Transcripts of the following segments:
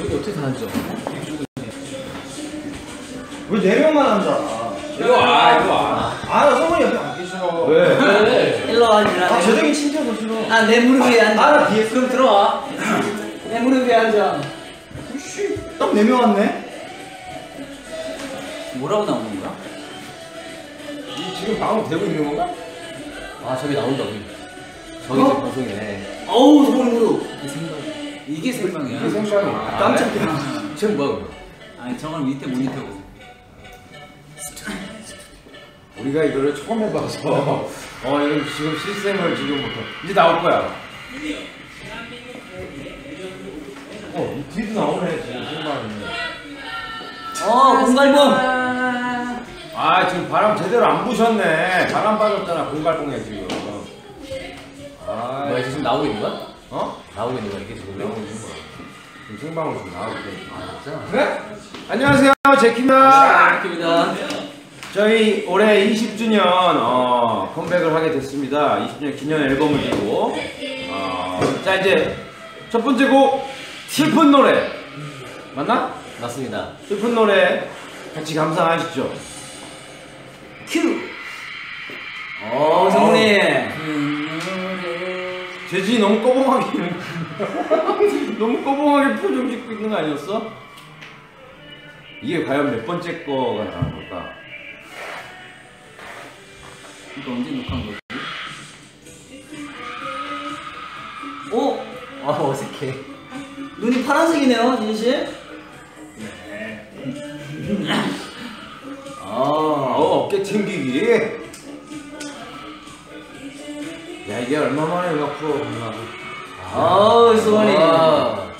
여기 어떻게 다 앉아? 왜네 명만 앉아? 이리 와, 이리 와. 아, 나 성훈이 옆에 앉기 싫어. 왜? 왜? 일로 와, 일로 아, 재정이 친해서 싫어. 아, 내 무릎 위에 앉아. 아, 나 뒤에 그럼 들어와. 내 무릎 위에 앉아. 씨, 딱네 명 왔네? 뭐라고 나오는 거야? 이 지금 방송 되고 있는 건가? 아, 저기 나온다고. 저기 어? 방송이네. 어우, 소리 무릎. 이게 생방이야. 이게 생방이야. 깜짝이야. 지금 뭐야? 아니 저건 밑에 모니터고. 우리가 이거를 처음 해봐서 어 이런 지금 실생을 지금부터 이제 나올 거야. 어, 이 뒤도 나오네 지금 생방이. 어, 공갈봉. 아 지금 바람 제대로 안 부셨네. 바람 빠졌잖아 공갈봉에 지금. 아, 뭐야 지금 나오고 있는 거야? 어? 나오고 있는 거야 이게 지금 나오고 있는 거야. 지금 생방으로 지금 나오고 있는 아 진짜? 그래? 안녕하세요 제키입니다. 입니다. 저희 올해 20주년 어, 컴백을 하게 됐습니다. 20주년 기념 앨범을 들고 어, 자 이제 첫 번째 곡 슬픈 노래 맞나? 맞습니다 슬픈 노래 같이 감상하시죠. 재진이 너무 꺼봉하게 너무 꺼봉하게 표정 짓고 있는 거 아니었어? 이게 과연 몇 번째 거가 나온 걸까? 이거 언제 녹화한 거지? 오, 아 어색해 눈이 파란색이네요, 진씨 아, 어, 어깨 튕기기. 이게 얼마만에 음악 프로 공부하고. 어우, 수건이. 아,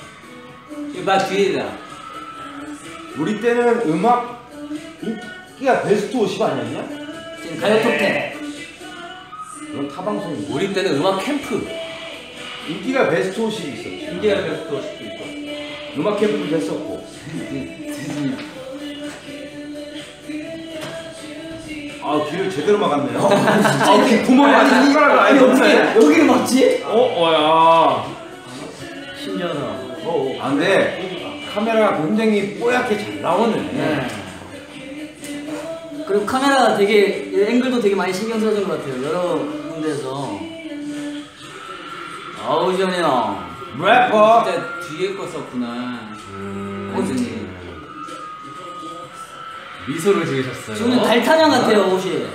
이거 봐 뒤에다. 우리 때는 음악 인기가 베스트 50 아니었냐? 지금 가요 톱10. 그건 타방송이고. 우리 때는 음악 캠프 인기가 베스트 50 있었지. 인디아 베스트 50도 있고. 음악 캠프도 했었고. 아, 귀를 제대로 막았네요. 아, 귀 구멍이 아직 손가락을 아예 아니, 없네. 여기를 막지? 어, 어, 야. 신기하다. 어, 아, 근데 카메라가 굉장히 뽀얗게 잘 나오네. 네. 그리고 카메라가 되게 앵글도 되게 많이 신경 써준 것 같아요. 여러 군데에서. 아우 시원해 형. 래퍼. 진짜 뒤에 거 썼구나. 음. 미소를 지으셨어요 지금 달타냥 같아요 옷이.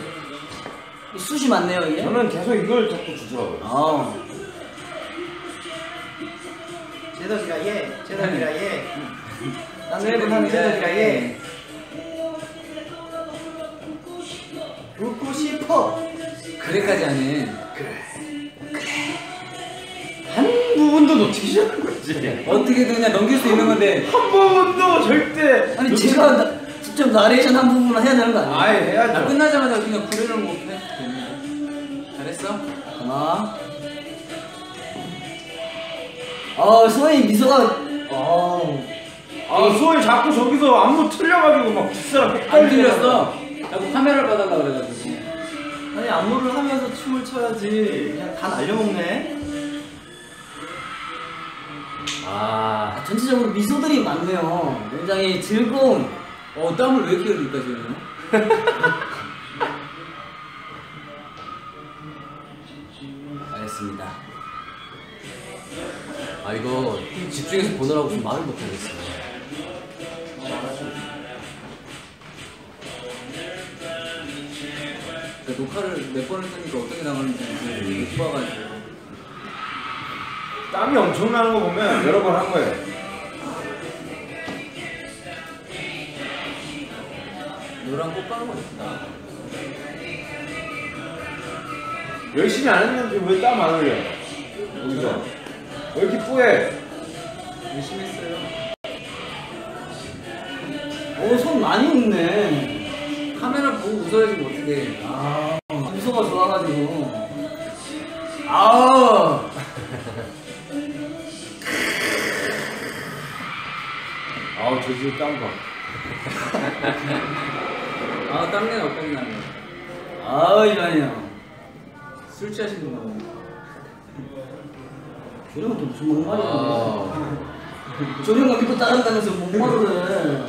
숱이 많네요 이게. 저는 계속 이걸 자꾸 주더라고요. 아. 제덕이가 예, 제덕이가 예. 딴 제덕이가 예. 웃고 싶어. 그래까지 하네. 한 부분도 놓치지 않는 거지. 어떻게든 그냥 넘길 수 있는 건데. 한 부분도 절대. 아니 놓치지 제가 나- 직접 나레이션 한 부분을 해야 되는 거 아니에요? 아예 해야죠. 아 끝나자마자 그냥 구려를 못 해. 잘했어? 하나. 어, 소희 미소가, 어, 아, 소희 자꾸 저기서 안무 틀려가지고 막 뒷사람 안 들렸어. 자꾸 카메라를 봐달라 그래가지고. 아니 안무를 하면서 춤을 춰야지. 그냥 다 날려먹네. 아 아, 전체적으로 미소들이 많네요. 굉장히 즐거운. 어 땀을 왜 이렇게 흘릴까 지금? 알겠습니다. 아 이거 집중해서 보느라고 좀 말을 못하겠어 그러니까 녹화를 몇 번을 쓰니까 어떻게 나가는지 못 봐가지고. 땀이 엄청나는 거 보면 여러 번 한 거예요. 노란 꽃가루 맛있다. 열심히 안 했는데 왜 땀 안 흘려? 여기서. 왜 이렇게 뿌해? 열심히 했어요. 오, 손 많이 웃네. 카메라 보고 웃어야지 뭐 어떻게. 아, 미소가 좋아가지고. 아우! 아우, 저 지금 땀 봐. 아 땀내 어떤 나네. 아우, 이만해요. 술 취하시는 거. 조령한테 무슨 목마르냐 아. 조령아 믿고 따라간다면서 목마르래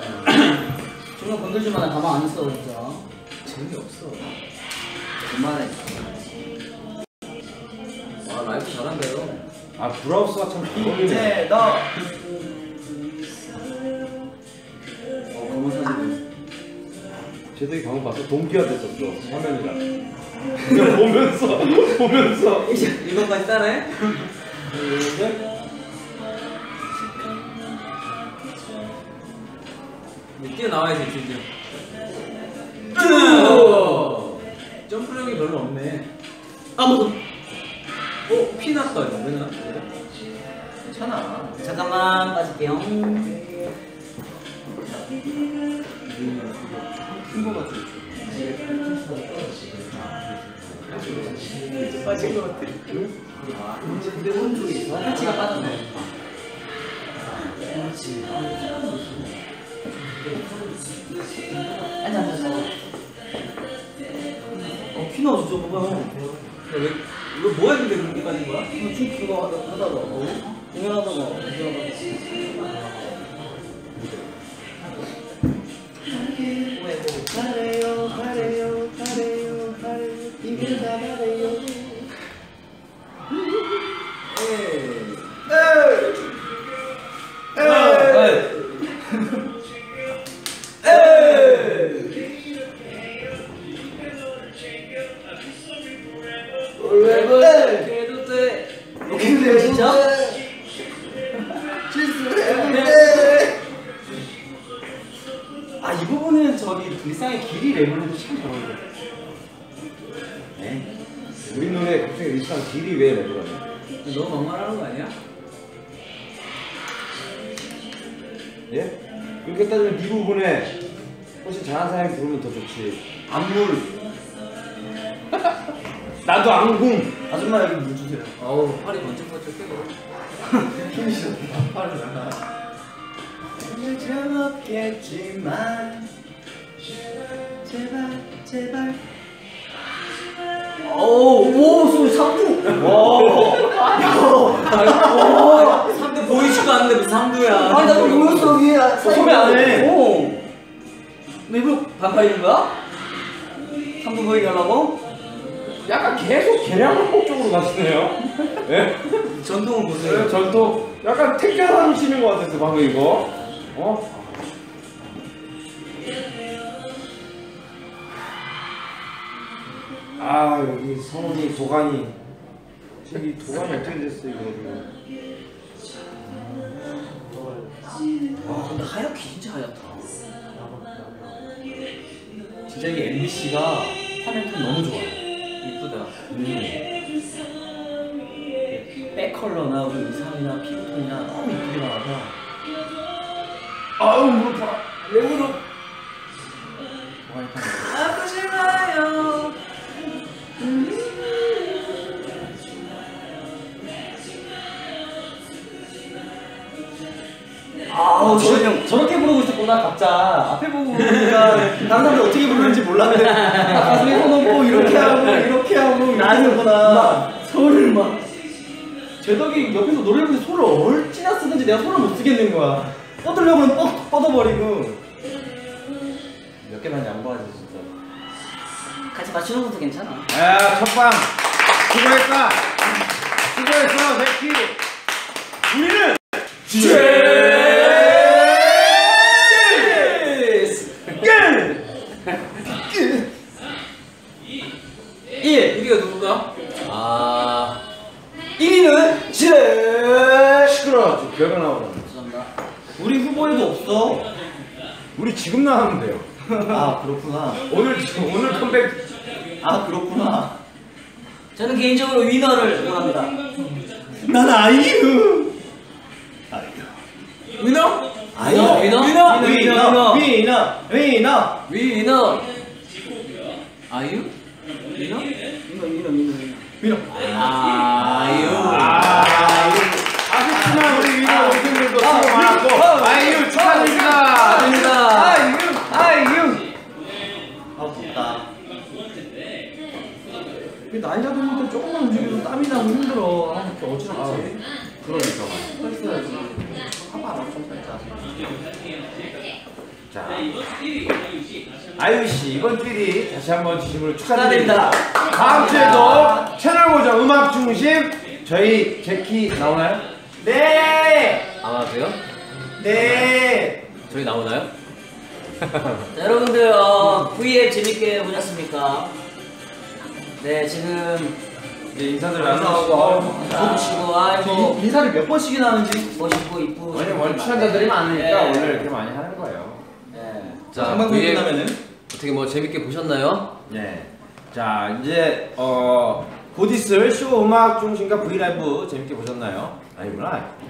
조령 건들지만 가만 안 있어 진짜 재미없어. 그만해 와, 라이브 잘한대요. 아 브라우스가 참. 이제 너 제덕이 방금 봤어? 동기화 됐었어 화면이랑. 그냥 보면서 보면서. 이것까지 따라해? 뛰어나와야지 드디어 점프력이 별로 없네 아무도 어? 피 났다 이거 왜 나? 괜찮아 잠깐만 빠질게요 큰거 같아 빠진 거 같아 근데 오른쪽에 있어 패치가 빠졌네 앉아 앉아 앉아 어 피나 진짜 뭐야 왜, 이거 뭐 했는데 그렇게 빠진 거야? 춤 그거 하다- 하다가 어? 공연하다가 공연하다가 근데 진짜? 아이 부분은 저기 일상의 길이 랩을 해도 참잘 어울려 네. 우리 노래 갑자기 일상 길이 왜 내그러네 너무 막말하는 거 아니야? 예? 그렇게 따지면 이 부분에 훨씬 잘하는 사람이 부르면 더 좋지. 안물. 나도 안궁. 아줌마 여기 물 주세요. 어우 팔이 번쩍번쩍해 힘이 좋다 팔을 나가 좀 없겠지만 제발 제발. 오오 소리 삼두 상대 보이지도 않는데 무슨 상두야. 아니 나도 모였어 위에 소매 안 해. 오. 너 일부러 반팔 입은 거야? 삼두 보이게 하려고? 약간 계속 계량학폭 쪽으로 가시네요. 예? 전통을 보세요 네, 전또 약간 택견하시는 것 같았어 방금 이거. 어? 아 여기 성훈이 도가니. 저기 도가니 어떻게 됐어 이거. 와 근데 하얗게 진짜 하얗다 진짜 이게 MBC가 화면 톤 너무 좋아 이 쁘다 백 컬러나 우리 의상이나 피부톤이나 너무 이쁘게 나와서 아우 무릎. 내 무릎. 아우 저, 저렇게 부르고 있었구나 각자. 앞에 보고 보니까 다른 사람들 어떻게 부르는지 몰랐는데 아, 가슴에 손 얹고 이렇게 하고 이렇게 하고 나는구나. 소를 막 제덕이 옆에서 노래 부르는데 소를 얼찌나 쓰든지 내가 소를 못 쓰겠는 거야. 뻗으려고 하면 뻗, 뻗어버리고. 몇 개만 양보하지 진짜. 같이 맞추는 것도 괜찮아. 야 첫방. 수고했다. 수고했어 백키. 우리는 일 1위가 누구가? 아. 1위는 제 나오잖아. 죄송합니다 우리 후보에도 없어 우리 지금 나가면 돼요. 아 그렇구나 오늘 오늘 컴백. 아 그렇구나 저는 개인적으로 위너를 원합니다 난 아이유 위너? 아이유 위너? 위너 위너? 위너 위너 위너 위 위너. 아이유? 위너? 위너 위너 위너 위너 아이유 아, 아 쉽지만 우리 위너 오승들도 수고 많았고 아이유 축하드립니다. 아이유 아이유 아 덥다 나이가 드니까 조금만 움직여도 땀이 나고 힘들어 아 이렇게 어지럽지 그러니까 자 아유 씨 이번 끼리 다시 한번 진심으로 축하드립니다. 다음 주에도 채널 고정 음악 중심 저희 제키 나오나요? 네! 아 돼요? 네! 저희 나오나요? 자, 여러분들 어, V앱 재밌게 보셨습니까? 네 지금 이제 인사들 나누고 좋으시고 아이고 인사를 몇 번씩이나 하는지 멋있고 이쁘고 왜냐면 원래 출연자들이 많으니까 네. 오늘 이렇게 많이 하는 거예요. 네. 자 V앱 끝나면은 어떻게 뭐 재밌게 보셨나요? 네. 자 이제 어, 곧 있을 쇼 음악 중심과 V 라이브 재밌게 보셨나요? 아니구나.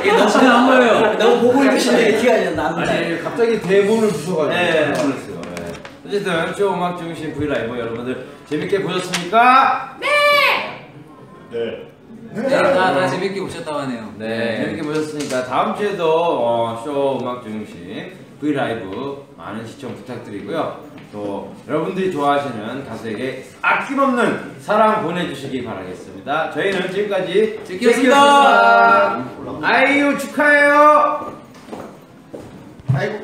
이게 너무 한 거예요. 너무 보고 있으신데 기가 안 납니다. 아니 갑자기 대본을 부숴가지고 네. 놀랐어요. 네. 어쨌든 쇼 음악 중심 V 라이브 여러분들 재밌게 보셨습니까? 네, 다, 다 재밌게 보셨다고 하네요. 네. 재밌게 보셨으니까 다음 주에도 어, 쇼 음악 중심 V 라이브 많은 시청 부탁드리고요. 또 여러분들이 좋아하시는 가수에게 아낌없는 사랑 보내주시기 바라겠습니다. 저희는 지금까지. 제키였습니다. 아이유 축하해요. 아이고